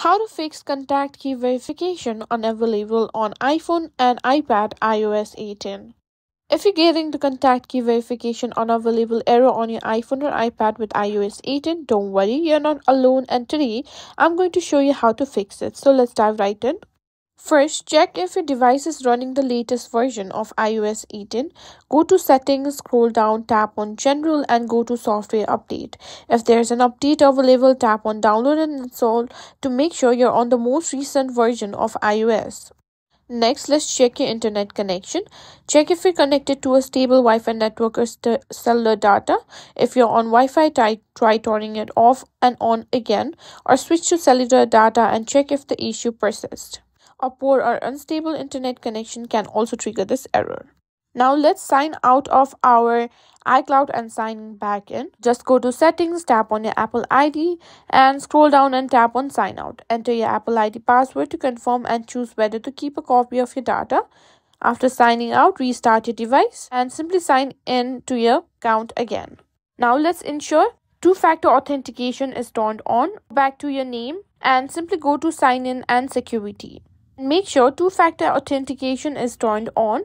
How to fix contact key verification unavailable on iPhone and iPad iOS 18. If you're getting the contact key verification unavailable error on your iPhone or iPad with iOS 18, don't worry, you're not alone and today I'm going to show you how to fix it. So let's dive right in. First, check if your device is running the latest version of iOS 18. Go to Settings, scroll down, tap on General and go to Software Update. If there's an update available, tap on Download and Install to make sure you're on the most recent version of iOS. Next, let's check your internet connection. Check if you're connected to a stable Wi-Fi network or cellular data. If you're on Wi-Fi, try, try turning it off and on again or switch to cellular data and check if the issue persists. A poor or unstable internet connection can also trigger this error. Now let's sign out of our iCloud and sign back in. Just go to settings, tap on your Apple ID and scroll down and tap on sign out. Enter your Apple ID password to confirm and choose whether to keep a copy of your data. After signing out, restart your device and simply sign in to your account again. Now let's ensure two-factor authentication is turned on. Back to your name and simply go to sign in and security. Make sure two-factor authentication is turned on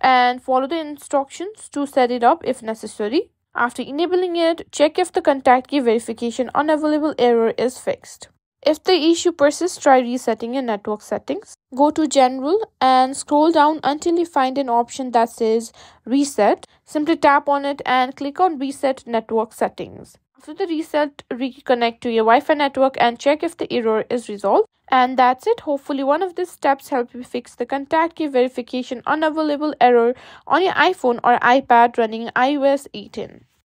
and follow the instructions to set it up if necessary. After enabling it, check if the contact key verification unavailable error is fixed. If the issue persists, try resetting your network settings. Go to General and scroll down until you find an option that says Reset. Simply tap on it and click on Reset Network Settings. After the reset, reconnect to your Wi-Fi network and check if the error is resolved. And that's it. Hopefully one of these steps help you fix the contact key verification unavailable error on your iPhone or iPad running iOS 18.